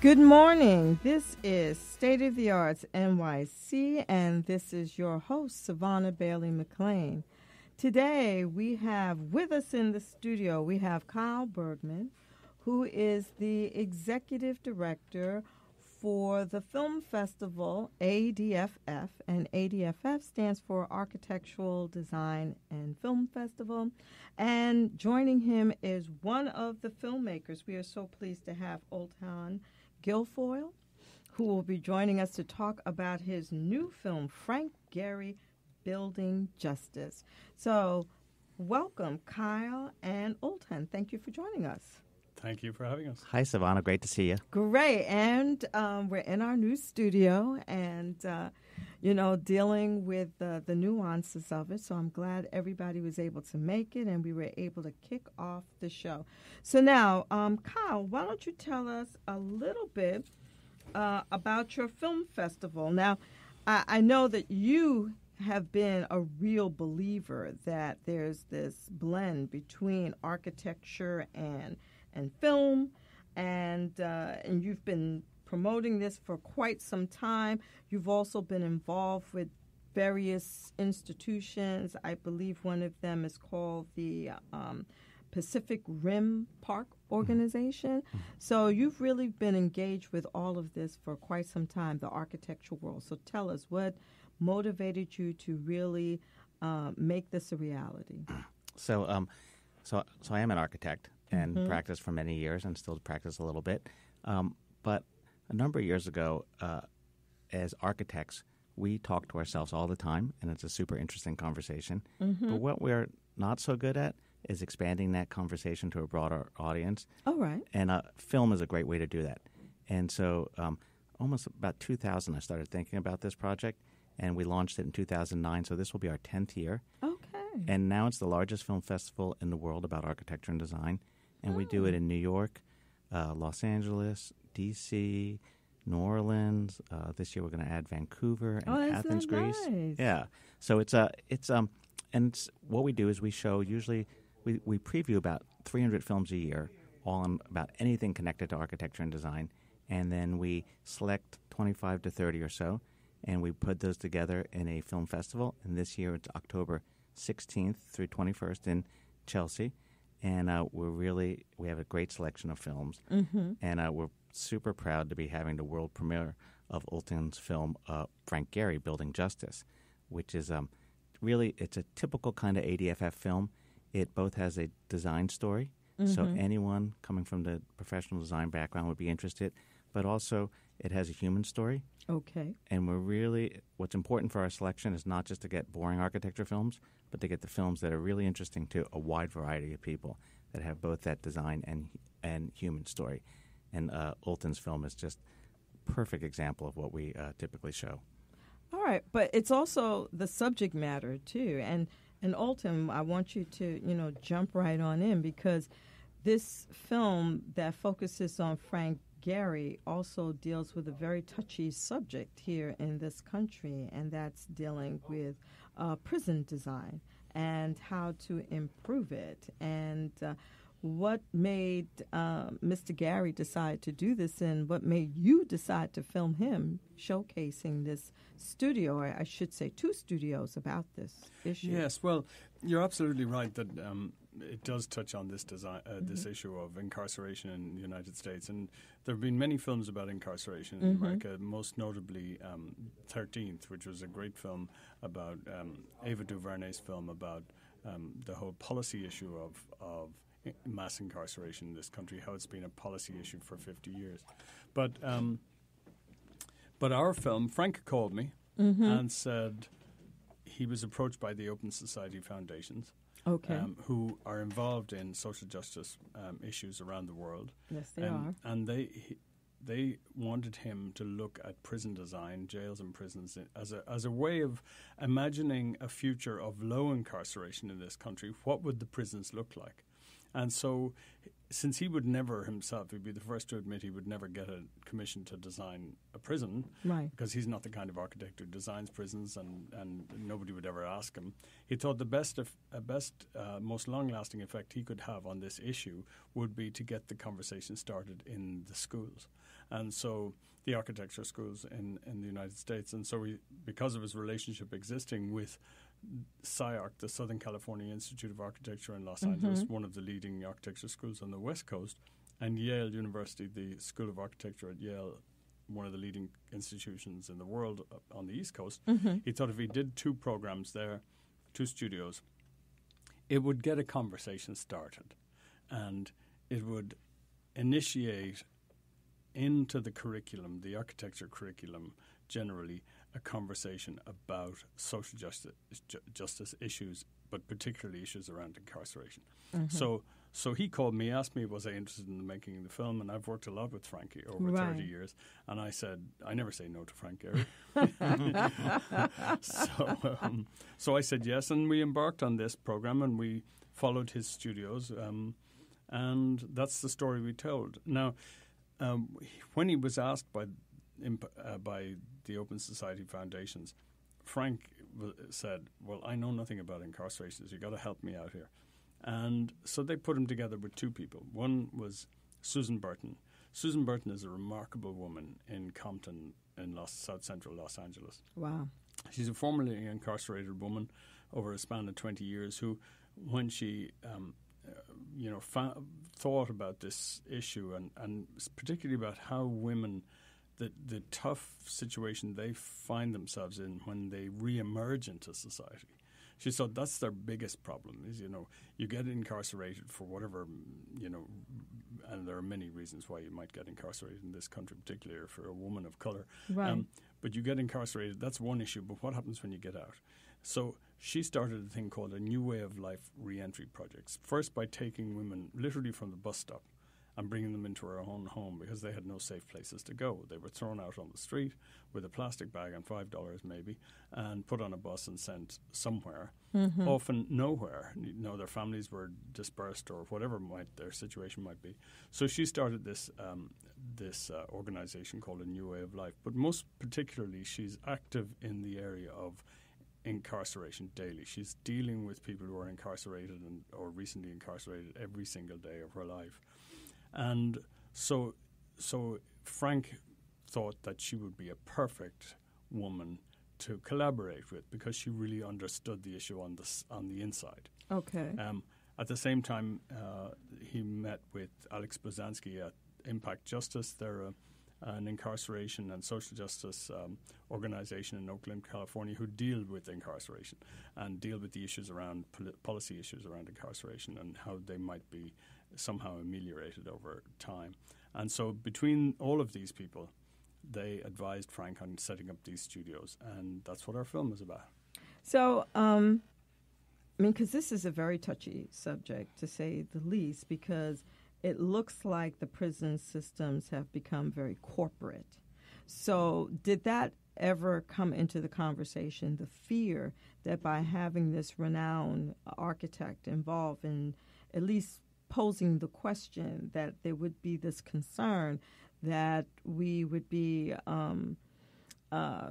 Good morning. This is State of the Arts NYC, and this is your host, Savona Bailey McClain. Today, we have with us in the studio, we have Kyle Bergman, who is the executive director for the film festival ADFF, and ADFF stands for Architectural Design and Film Festival. And joining him is one of the filmmakers. We are so pleased to have Ultan Guilfoyle, who will be joining us to talk about his new film, Frank Gehry Building Justice. So, welcome, Kyle and Ultan. Thank you for joining us. Thank you for having us. Hi, Savona. Great to see you. Great. And um, we're in our new studio and, uh, you know, dealing with uh, the nuances of it. So I'm glad everybody was able to make it and we were able to kick off the show. So now, um, Kyle, why don't you tell us a little bit uh, about your film festival? Now, I, I know that you have been a real believer that there's this blend between architecture and and film, and uh, and you've been promoting this for quite some time. You've also been involved with various institutions. I believe one of them is called the um, Pacific Rim Park Organization. Mm-hmm. So you've really been engaged with all of this for quite some time, the architectural world. So tell us what motivated you to really uh, make this a reality. So, um, so, so I am an architect and Mhm. practiced for many years and still practice a little bit. Um, but a number of years ago, uh, as architects, we talk to ourselves all the time, and it's a super interesting conversation. Mm-hmm. But what we're not so good at is expanding that conversation to a broader audience. All right. And uh, film is a great way to do that. And so, um, almost about 2000, I started thinking about this project, and we launched it in 2009. So this will be our 10th year. Okay. And now it's the largest film festival in the world about architecture and design. And we do Oh. it in New York, uh, Los Angeles, D.C., New Orleans. Uh, this year we're going to add Vancouver and Oh, Athens, Greece. nice. Yeah. So it's uh, it's um, and it's, what we do is we show usually we we preview about 300 films a year, all on about anything connected to architecture and design, and then we select 25 to 30 or so, and we put those together in a film festival. And this year it's October 16th through 21st in Chelsea, and uh, we're really we have a great selection of films, Mm-hmm. and uh, we're super proud to be having the world premiere of Ultan's film uh, Frank Gehry Building Justice, which is um, really it's a typical kind of ADFF film. It both has a design story, so Mhm. anyone coming from the professional design background would be interested, but also it has a human story. Okay. And we're really, what's important for our selection is not just to get boring architecture films, but to get the films that are really interesting to a wide variety of people that have both that design and and human story. And uh, Ultan's film is just perfect example of what we uh, typically show. All right, but it's also the subject matter too. And and Olton, I want you to you know jump right on in because this film that focuses on Frank Gehry also deals with a very touchy subject here in this country, and that's dealing with uh, prison design and how to improve it and. Uh, what made uh, Mr. Gehry decide to do this, and what made you decide to film him showcasing this studio, or I should say, two studios about this issue? Yes, well, you're absolutely right that um, it does touch on this design, uh, this Mm-hmm. issue of incarceration in the United States, and there have been many films about incarceration in America. Most notably, um, Thirteenth, which was a great film about um, Ava DuVernay's film about um, the whole policy issue of of mass incarceration in this country, how it's been a policy issue for 50 years. But um, but our film, Frank called me and said he was approached by the Open Society Foundations, Okay. um, who are involved in social justice um, issues around the world. yes, they are. And they he, they wanted him to look at prison design, jails and prisons, as a as a way of imagining a future of low incarceration in this country. What would the prisons look like? And so, since he would never himself, he'd be the first to admit he would never get a commission to design a prison, Right. because he's not the kind of architect who designs prisons, and, and nobody would ever ask him. He thought the best, of, uh, best, uh, most long-lasting effect he could have on this issue would be to get the conversation started in the schools, and so the architecture schools in, in the United States, and so he, because of his relationship existing with SCI-Arc, the Southern California Institute of Architecture in Los Angeles, one of the leading architecture schools on the West Coast, and Yale University, the School of Architecture at Yale, one of the leading institutions in the world uh, on the East Coast. He thought if he did two programs there, two studios, it would get a conversation started and it would initiate into the curriculum, the architecture curriculum generally, a conversation about social justice, ju- justice issues, but particularly issues around incarceration. So, so he called me, asked me was I interested in making the film, and I've worked a lot with Frankie over Right. thirty years, and I said I never say no to Frank Gehry. so, um, so I said yes, and we embarked on this program, and we followed his studios, um, and that's the story we told. Now, um, when he was asked by imp- uh, by the Open Society Foundations, Frank w- said, "Well, I know nothing about incarceration, so you got to help me out here." And so they put him together with two people. One was Susan Burton. Susan Burton is a remarkable woman in Compton, in Los, South Central Los Angeles. Wow. She's a formerly incarcerated woman over a span of 20 years who, when she, um, uh, you know, fa- thought about this issue and, and particularly about how women, the, the tough situation they find themselves in when they re-emerge into society. She thought that's their biggest problem is, you know, you get incarcerated for whatever, you know, and there are many reasons why you might get incarcerated in this country, particularly for a woman of color. Right. Um, but you get incarcerated, that's one issue. But what happens when you get out? So she started a thing called a New Way of Life Reentry Projects. First, by taking women literally from the bus stop and bringing them into her own home because they had no safe places to go. They were thrown out on the street with a plastic bag and five dollars maybe, and put on a bus and sent somewhere, often nowhere. You know, their families were dispersed or whatever might their situation might be. So she started this um, this uh, organization called a New Way of Life. But most particularly, she's active in the area of incarceration daily. She's dealing with people who are incarcerated and or recently incarcerated every single day of her life. And so so Frank thought that she would be a perfect woman to collaborate with because she really understood the issue on the on the inside. Okay. Um, at the same time, uh, he met with Alex Busansky at Impact Justice. They're a, an incarceration and social justice um, organization in Oakland, California, who deal with incarceration and deal with the issues around poli- policy issues around incarceration and how they might be somehow ameliorated over time. And so, between all of these people, they advised Frank on setting up these studios, and that's what our film is about. So, um, I mean, because this is a very touchy subject, to say the least, because it looks like the prison systems have become very corporate. So, did that ever come into the conversation? The fear that by having this renowned architect involved in at least posing the question, that there would be this concern that we would be um, uh,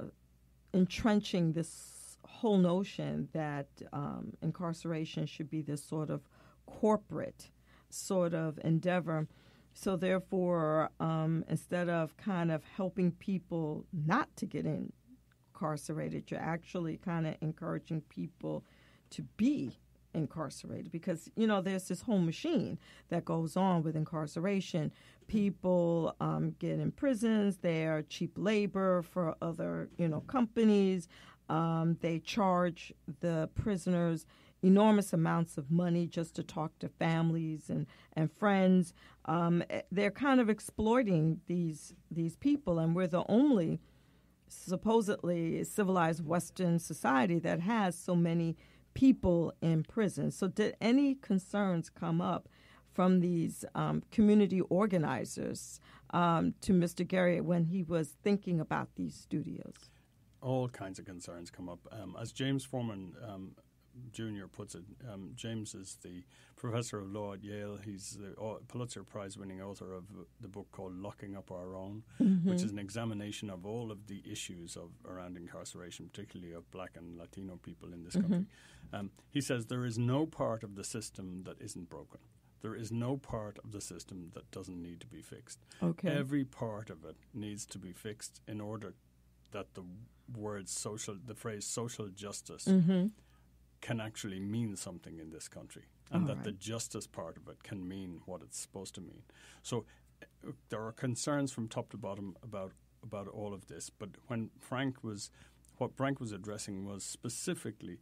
entrenching this whole notion that um, incarceration should be this sort of corporate sort of endeavor. So, therefore, um, instead of kind of helping people not to get incarcerated, you're actually kind of encouraging people to be incarcerated because you know there's this whole machine that goes on with incarceration people um, get in prisons they're cheap labor for other you know companies um, they charge the prisoners enormous amounts of money just to talk to families and, and friends. Um, eh, they're kind of exploiting these these people, and we're the only supposedly civilized Western society that has so many people in prison. So, did any concerns come up from these um, community organizers um, to Mr. Gehry when he was thinking about these studios? All kinds of concerns come up. Um, as James Forman um, Jr. puts it, um, James is the professor of law at Yale. He's the Pulitzer Prize winning author of the book called Locking Up Our Own, mm-hmm. which is an examination of all of the issues of around incarceration, particularly of black and Latino people in this mm-hmm. country. Um, he says there is no part of the system that isn't broken. There is no part of the system that doesn't need to be fixed. Okay. Every part of it needs to be fixed in order that the word social, the phrase social justice, mm-hmm. Can actually mean something in this country, and All that right. the justice part of it can mean what it's supposed to mean. So uh, there are concerns from top to bottom about about all of this. But when Frank was, what Frank was addressing was specifically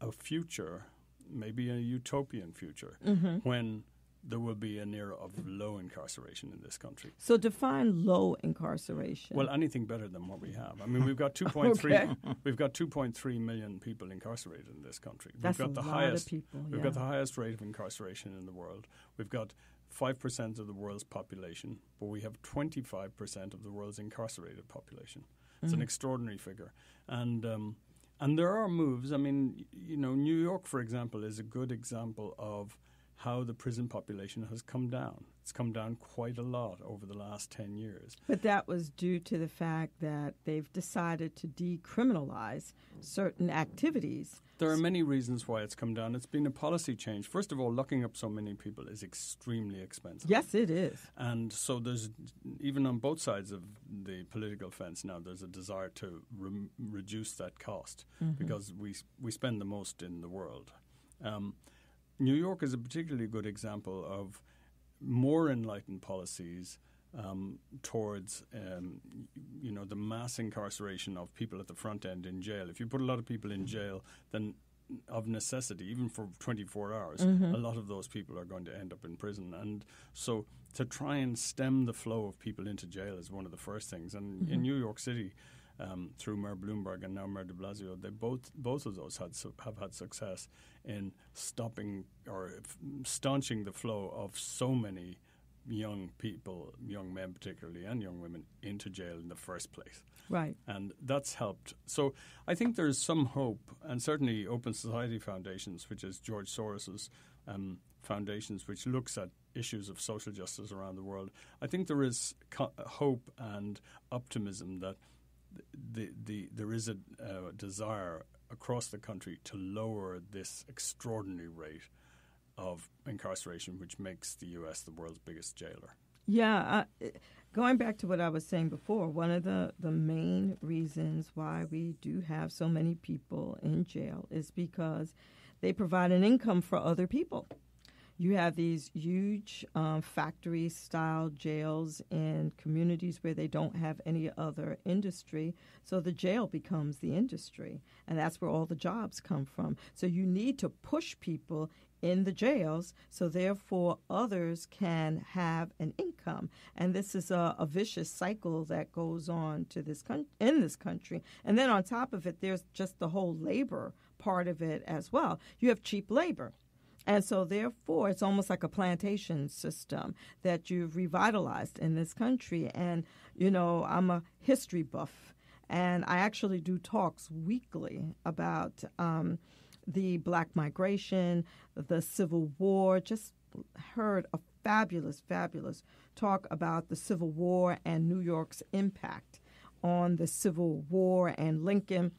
a future maybe a utopian future mm-hmm. when there will be an era of low incarceration in this country. So define low incarceration. Well, anything better than what we have. I mean, we've got 2.3 okay. we've got 2.3 million people incarcerated in this country. That's we've got a the lot highest of people. We've got the highest rate of incarceration in the world. We've got 5% of the world's population, but we have 25% of the world's incarcerated population. It's mm-hmm. an extraordinary figure. And um, and there are moves. I mean, you know, New York, for example, is a good example of how the prison population has come down. It's come down quite a lot over the last 10 years. But that was due to the fact that they've decided to decriminalize certain activities. There are many reasons why it's come down. It's been a policy change. First of all, locking up so many people is extremely expensive. Yes, it is. And so there's, even on both sides of the political fence now, there's a desire to re- reduce that cost mm-hmm. because we, we spend the most in the world. Um, New York is a particularly good example of more enlightened policies um, towards um, you know the mass incarceration of people at the front end in jail. If you put a lot of people in jail, then of necessity, even for 24 hours, mm-hmm. a lot of those people are going to end up in prison. And so to try and stem the flow of people into jail is one of the first things. And mm-hmm. in New York City, um, through Mayor Bloomberg and now Mayor De Blasio, they both both of those had su- have had success in stopping or f- staunching the flow of so many young people, young men particularly, and young women into jail in the first place. Right. And that's helped. So I think there's some hope, and certainly Open Society Foundations, which is George Soros's um, foundations, which looks at issues of social justice around the world. I think there is co- hope and optimism that the, the, there is a uh, desire across the country to lower this extraordinary rate of incarceration, which makes the U.S. the world's biggest jailer. Yeah, going back to what I was saying before, one of the, the main reasons why we do have so many people in jail is because they provide an income for other people you have these huge um, factory style jails in communities where they don't have any other industry. So the jail becomes the industry, and that's where all the jobs come from. So you need to push people in the jails so therefore others can have an income and this is a, a vicious cycle that goes on to this con- in this country and then on top of it there's just the whole labor part of it as well you have cheap labor and so, therefore, it's almost like a plantation system that you've revitalized in this country. And, you know, I'm a history buff, and I actually do talks weekly about um, the black migration, the Civil War. Just heard a fabulous, fabulous talk about the Civil War and New York's impact on the Civil War and Lincoln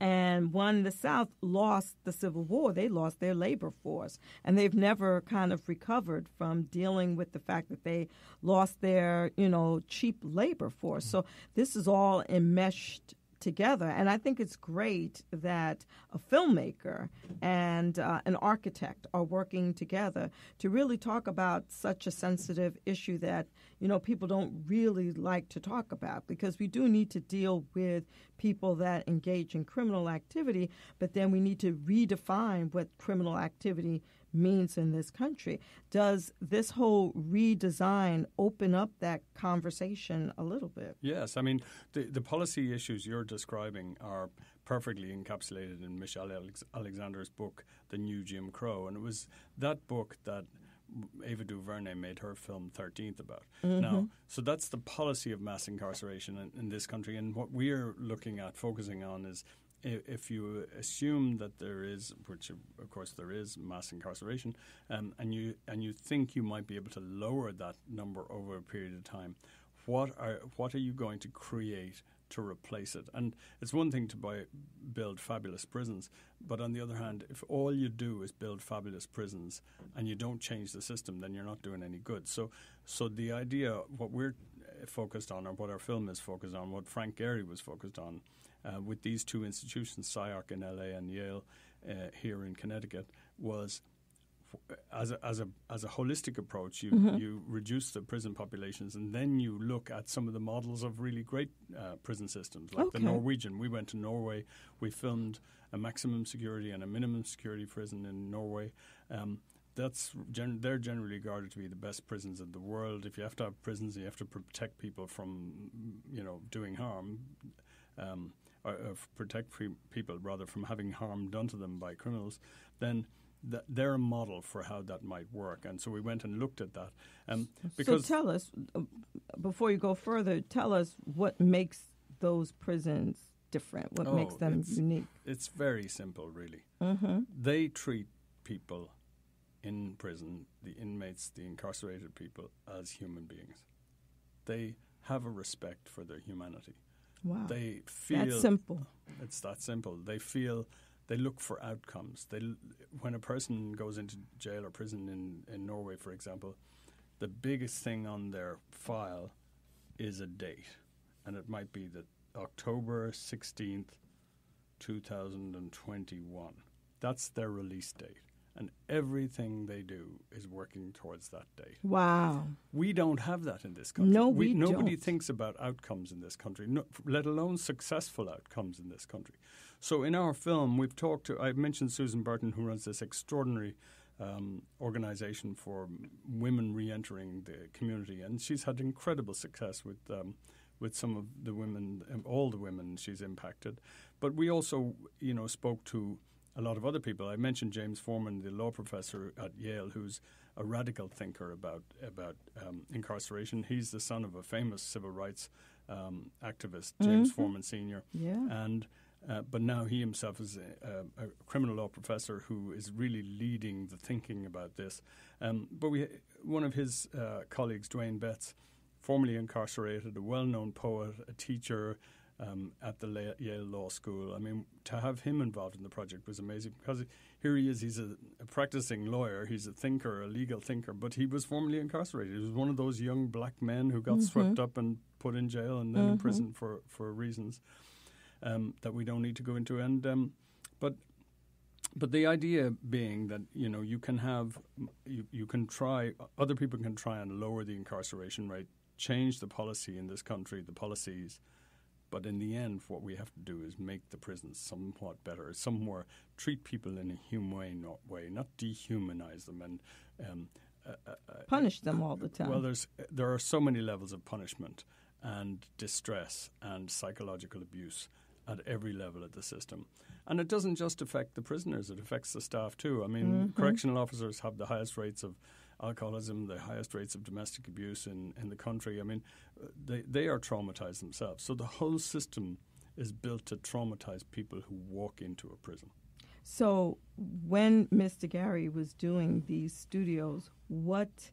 and when the South lost the Civil War, they lost their labor force. And they've never kind of recovered from dealing with the fact that they lost their, you know, cheap labor force. Mm-hmm. So this is all enmeshed together. And I think it's great that a filmmaker and uh, an architect are working together to really talk about such a sensitive issue that you know people don't really like to talk about because we do need to deal with people that engage in criminal activity, but then we need to redefine what criminal activity means in this country. Does this whole redesign open up that conversation a little bit? Yes, I mean the the policy issues you're describing are perfectly encapsulated in Michelle Alex- Alexander's book, The New Jim Crow, and it was that book that. Ava DuVernay made her film 13th about. Mm-hmm. Now, so that's the policy of mass incarceration in, in this country. And what we're looking at, focusing on, is if you assume that there is, which of course there is, mass incarceration, um, and you and you think you might be able to lower that number over a period of time, what are what are you going to create to replace it? And it's one thing to buy, build fabulous prisons, but on the other hand, if all you do is build fabulous prisons and you don't change the system, then you're not doing any good. So, so the idea, what we're focused on, or what our film is focused on, what Frank Gehry was focused on uh, with these two institutions, SCI-Arc in LA and Yale uh, here in Connecticut, was as a, as a as a holistic approach, you Mm-hmm. you reduce the prison populations, and then you look at some of the models of really great uh, prison systems, like Okay. the Norwegian. We went to Norway. We filmed a maximum security and a minimum security prison in Norway. Um, that's gen- they're generally regarded to be the best prisons in the world. If you have to have prisons, you have to protect people from you know doing harm. Um, or, or protect pre- people rather from having harm done to them by criminals, then th- they're a model for how that might work. And so we went and looked at that. Um, because so tell us, uh, before you go further, tell us what makes those prisons different. What Oh, makes them it's- unique? it's very simple, really. Mm-hmm. They treat people in prison, the inmates, the incarcerated people, as human beings. They have a respect for their humanity. Wow, They feel that's simple. It's that simple. They feel they look for outcomes. They when a person goes into jail or prison in, in Norway, for example, the biggest thing on their file is a date, and it might be the October sixteenth, two thousand and twenty-one. That's their release date, and everything they do is working towards that date. Wow. We don't have that in this country. No, we nobody don't. thinks about outcomes in this country, no, let alone successful outcomes in this country. So in our film, we've talked to. I mentioned Susan Burton, who runs this extraordinary um, organization for women re-entering the community, and she's had incredible success with. Um, with some of the women, um, all the women she's impacted, but we also, you know, spoke to a lot of other people. I mentioned James Forman, the law professor at Yale, who's a radical thinker about about um, incarceration. He's the son of a famous civil rights um, activist, James Forman Senior, Yeah. and uh, but now he himself is a, a, a criminal law professor who is really leading the thinking about this. Um, but we, one of his uh, colleagues, Dwayne Betts, formerly incarcerated, a well-known poet, a teacher um, at the Yale Law School. I mean, to have him involved in the project was amazing because here he is. He's a, a practicing lawyer. He's a thinker, a legal thinker, but he was formerly incarcerated. He was one of those young black men who got swept up and put in jail and then in prison for for reasons um, that we don't need to go into. And um, but but the idea being that you know you can have you, you can try other people can try and lower the incarceration rate, change the policy in this country, the policies. But in the end, what we have to do is make the prisons somewhat better, somewhere treat people in a humane way, not dehumanize them and um, uh, uh, uh, Punish them all the time. well, there's there are so many levels of punishment and distress and psychological abuse at every level of the system, and it doesn't just affect the prisoners; it affects the staff too. I mean, correctional officers have the highest rates of alcoholism, the highest rates of domestic abuse in, in the country. I mean, they they are traumatized themselves. So the whole system is built to traumatize people who walk into a prison. So, when Mr. Gehry was doing these studios, what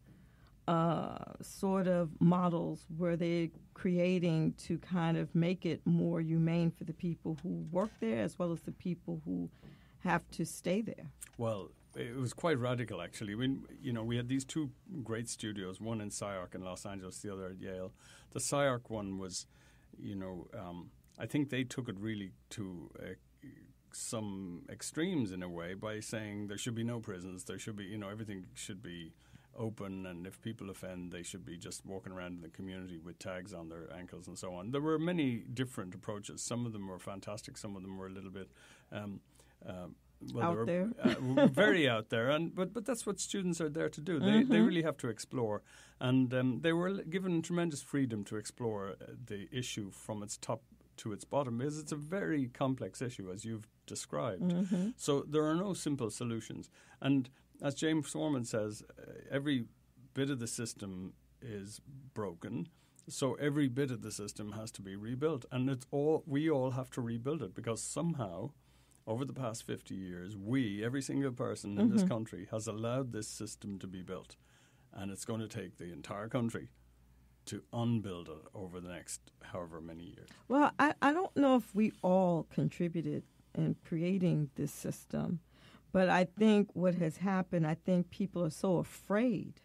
uh, sort of models were they creating to kind of make it more humane for the people who work there as well as the people who have to stay there? Well, it was quite radical, actually. When you know, we had these two great studios, one in SCI-Arc in Los Angeles, the other at Yale. The SCI-Arc one was, you know, um, I think they took it really to uh, some extremes in a way by saying there should be no prisons, there should be, you know, everything should be open, and if people offend, they should be just walking around in the community with tags on their ankles and so on. There were many different approaches. Some of them were fantastic, some of them were a little bit. Um, uh, well, out there, uh, very out there, and but but that's what students are there to do. They mm-hmm. they really have to explore, and um, they were given tremendous freedom to explore uh, the issue from its top to its bottom because it's a very complex issue as you've described. Mm-hmm. So there are no simple solutions, and as James Forman says, uh, every bit of the system is broken. So every bit of the system has to be rebuilt, and it's all we all have to rebuild it because somehow, over the past fifty years, we, every single person mm-hmm. in this mm-hmm. country, has allowed this system to be built, and it's going to take the entire country to unbuild it over the next however many years. Well, I, I don't know if we all contributed in creating this system. But I think what has happened, I think people are so afraid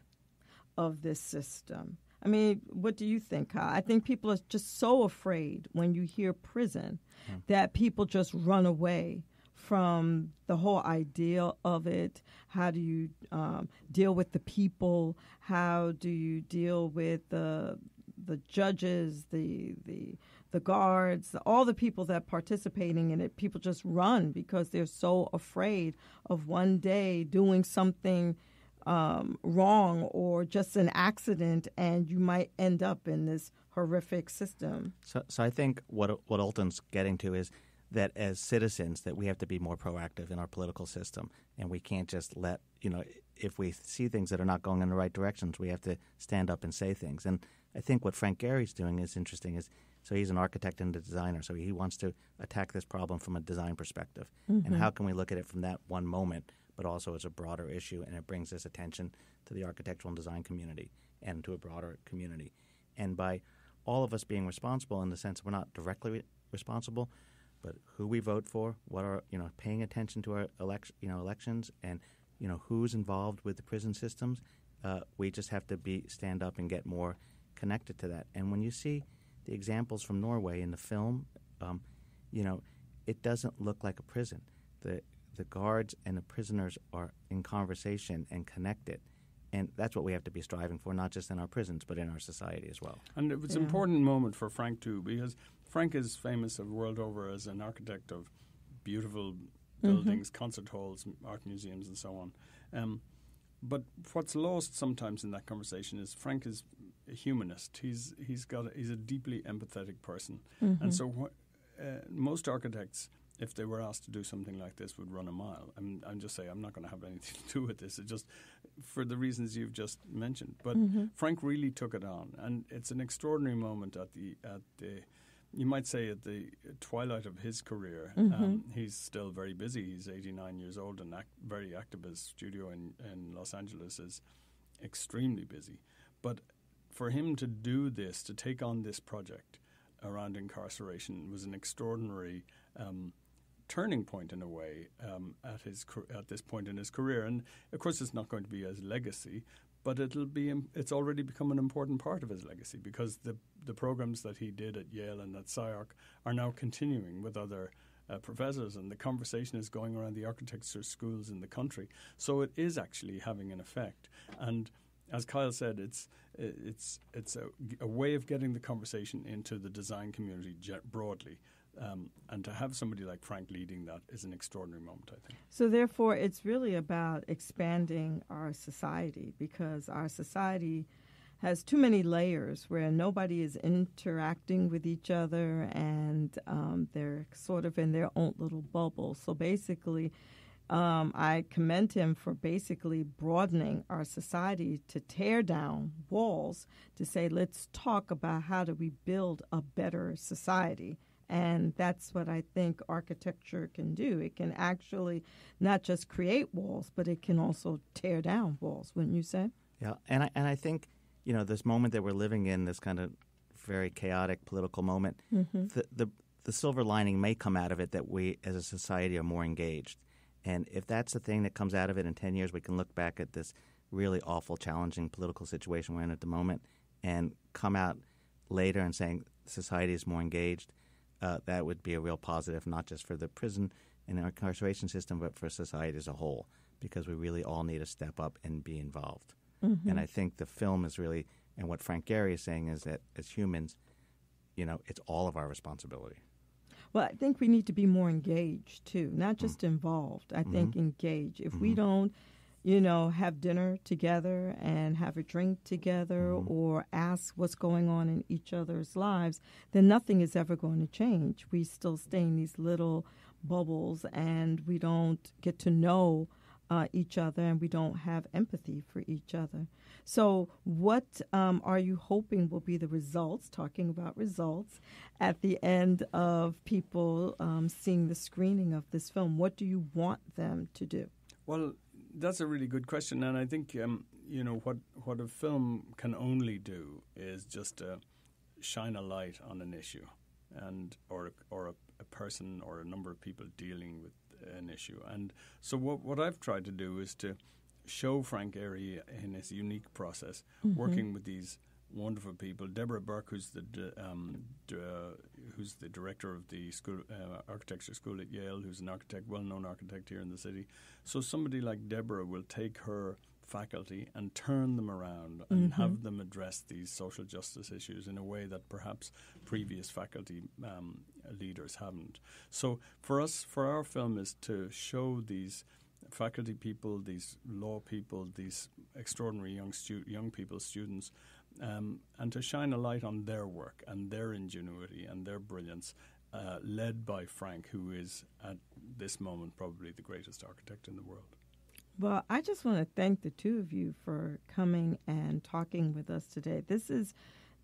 of this system. I mean, what do you think, Kyle? I think people are just so afraid when you hear prison hmm. that people just run away from the whole idea of it. How do you um, deal with the people? How do you deal with the the judges, the the the guards, all the people that participating in it, people just run because they're so afraid of one day doing something um, wrong or just an accident, and you might end up in this horrific system. So, so I think what what Ultan's getting to is that as citizens that we have to be more proactive in our political system, and we can't just let you know if we see things that are not going in the right directions, we have to stand up and say things. And I think what Frank Gehry's doing is interesting. Is so he's an architect and a designer, so he wants to attack this problem from a design perspective. Mm-hmm. And how can we look at it from that one moment, but also as a broader issue? And it brings this attention to the architectural and design community and to a broader community. And by all of us being responsible in the sense we're not directly re- responsible, but who we vote for, what are you know, paying attention to our election, you know, elections, and you know who's involved with the prison systems. Uh, we just have to be stand up and get more connected to that. And when you see the examples from Norway in the film, um, you know, it doesn't look like a prison. The the guards and the prisoners are in conversation and connected. And that's what we have to be striving for, not just in our prisons, but in our society as well. And it was yeah. an important moment for Frank, too, because Frank is famous of world over as an architect of beautiful mm-hmm. buildings, mm-hmm. concert halls, art museums, and so on. Um, but what's lost sometimes in that conversation is Frank is a humanist. He's he's got a, he's a deeply empathetic person, mm-hmm. and so wh- uh, most architects, if they were asked to do something like this, would run a mile. I'm, I'm just saying I'm not going to have anything to do with this. It just for the reasons you've just mentioned. But mm-hmm. Frank really took it on, and it's an extraordinary moment at the at the you might say at the twilight of his career, mm-hmm. um, he's still very busy. He's 89 years old and act, very active. His studio in, in Los Angeles is extremely busy. But for him to do this, to take on this project around incarceration, was an extraordinary um, turning point in a way um, at his at this point in his career. And of course, it's not going to be his legacy, but it'll be it's already become an important part of his legacy because the the programs that he did at Yale and at SCI-Arc are now continuing with other uh, professors, and the conversation is going around the architecture schools in the country. So it is actually having an effect. And as Kyle said, it's it's it's a, a way of getting the conversation into the design community broadly. Um, and to have somebody like Frank leading that is an extraordinary moment, I think. So, therefore, it's really about expanding our society because our society has too many layers where nobody is interacting with each other and um, they're sort of in their own little bubble. So, basically, um, I commend him for basically broadening our society to tear down walls to say, let's talk about how do we build a better society and that's what I think architecture can do. It can actually not just create walls, but it can also tear down walls, wouldn't you say? Yeah, and I, and I think, you know, this moment that we're living in, this kind of very chaotic political moment, mm-hmm. the, the, the silver lining may come out of it that we as a society are more engaged. And if that's the thing that comes out of it in 10 years, we can look back at this really awful, challenging political situation we're in at the moment and come out later and saying society is more engaged uh, that would be a real positive, not just for the prison and our incarceration system, but for society as a whole, because we really all need to step up and be involved. Mm-hmm. And I think the film is really, and what Frank Gehry is saying is that as humans, you know, it's all of our responsibility. Well, I think we need to be more engaged too, not just Mm. involved. I Mm-hmm. think engage. If we don't, you know, have dinner together and have a drink together Mm-hmm. or ask what's going on in each other's lives, then nothing is ever going to change. We still stay in these little bubbles and we don't get to know uh, each other and we don't have empathy for each other. So, what um, are you hoping will be the results, talking about results, at the end of people um, seeing the screening of this film? What do you want them to do? Well, that's a really good question, and I think um, you know what what a film can only do is just uh, shine a light on an issue, and or or a, a person or a number of people dealing with an issue. And so what what I've tried to do is to show Frank Gehry in his unique process, working with these wonderful people. Deborah Berke, who's the um, uh, who's the director of the school uh, architecture school at Yale, who's an architect, well-known architect here in the city. So somebody like Deborah will take her faculty and turn them around and have them address these social justice issues in a way that perhaps previous faculty um, leaders haven't. So for us, for our film, is to show these faculty people, these law people, these extraordinary young stu- young people, students, um, and to shine a light on their work and their ingenuity and their brilliance, uh, led by Frank, who is at this moment probably the greatest architect in the world. Well, I just want to thank the two of you for coming and talking with us today. This is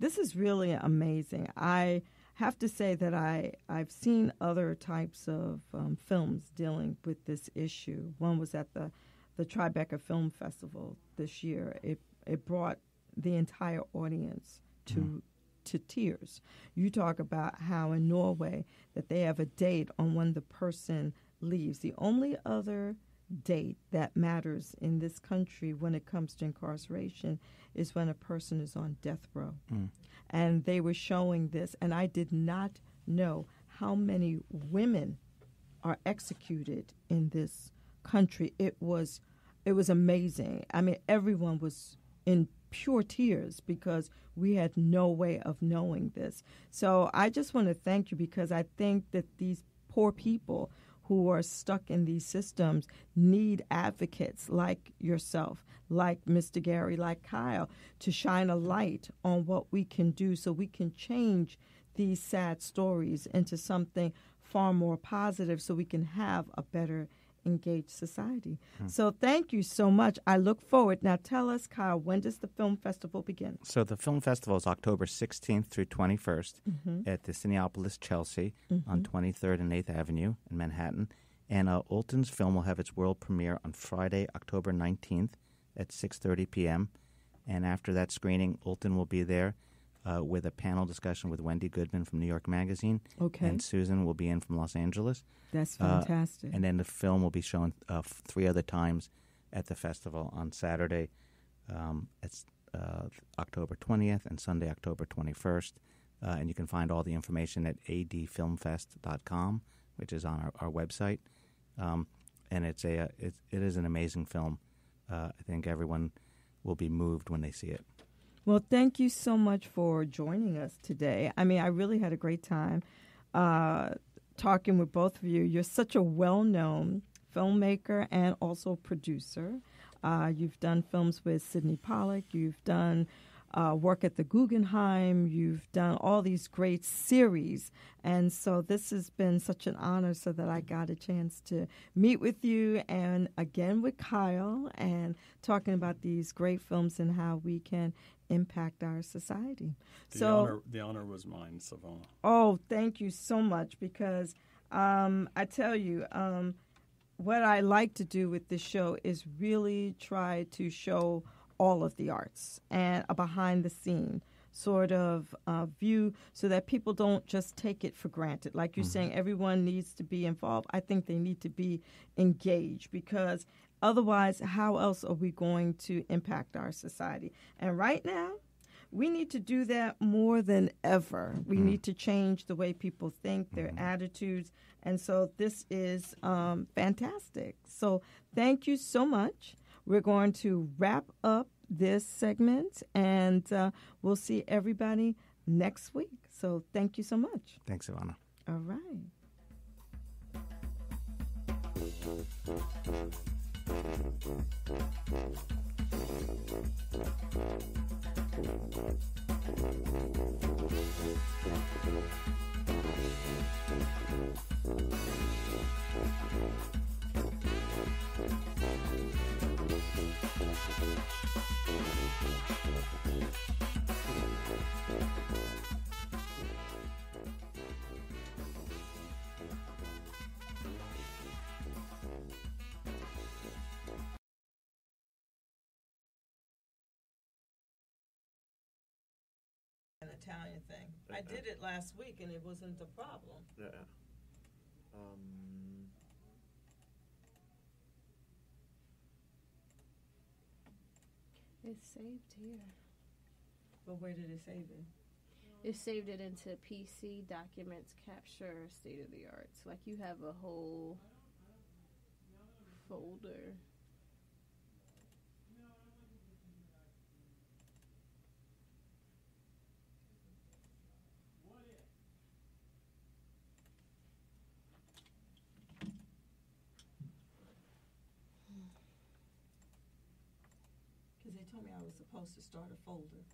this is really amazing. I have to say that I I've seen other types of um, films dealing with this issue. One was at the the Tribeca Film Festival this year. It it brought the entire audience to mm. to tears. You talk about how in Norway that they have a date on when the person leaves. The only other date that matters in this country when it comes to incarceration is when a person is on death row. Mm. And they were showing this, and I did not know how many women are executed in this country. It was it was amazing. I mean, everyone was in pure tears because we had no way of knowing this. So I just want to thank you because I think that these poor people who are stuck in these systems need advocates like yourself, like Mr. Gehry, like Kyle, to shine a light on what we can do so we can change these sad stories into something far more positive so we can have a better engaged society. Hmm. So thank you so much. I look forward. Now tell us, Kyle, when does the film festival begin? So the film festival is October 16th through 21st mm-hmm. at the Cinépolis Chelsea mm-hmm. on 23rd and 8th Avenue in Manhattan. And uh, Ultan's film will have its world premiere on Friday, October 19th at 6:30 p.m. And after that screening, Olton will be there uh, with a panel discussion with Wendy Goodman from New York Magazine. Okay. And Susan will be in from Los Angeles. That's Uh, fantastic. And then the film will be shown uh, three other times at the festival on Saturday, um, it's uh, October 20th, and Sunday, October 21st. Uh, and you can find all the information at adfilmfest.com, which is on our, our website. Um, and it's a uh, it, it is an amazing film. Uh, I think everyone will be moved when they see it. Well, thank you so much for joining us today. I mean, I really had a great time uh, talking with both of you. You're such a well known filmmaker and also producer. Uh, you've done films with Sydney Pollack, you've done uh, work at the Guggenheim, you've done all these great series. And so this has been such an honor so that I got a chance to meet with you and again with Kyle and talking about these great films and how we can impact our society. The, so honor, the honor was mine, Savona. Oh, thank you so much because um, I tell you, um, what I like to do with this show is really try to show all of the arts and a behind the scene sort of uh, view so that people don't just take it for granted. Like you're saying, everyone needs to be involved. I think they need to be engaged because otherwise, how else are we going to impact our society? And right now, we need to do that more than ever. We Mm. need to change the way people think, their Mm-hmm. attitudes, and so this is um, fantastic. So thank you so much. We're going to wrap up this segment, and uh, we'll see everybody next week. So thank you so much. Thanks, Ivana. All right. An Italian thing. I did it last week, and it wasn't a problem. Yeah. Um, It's saved here. But where did it save it? It saved it into PC documents capture state of the art. So like you have a whole folder. Was supposed to start a folder.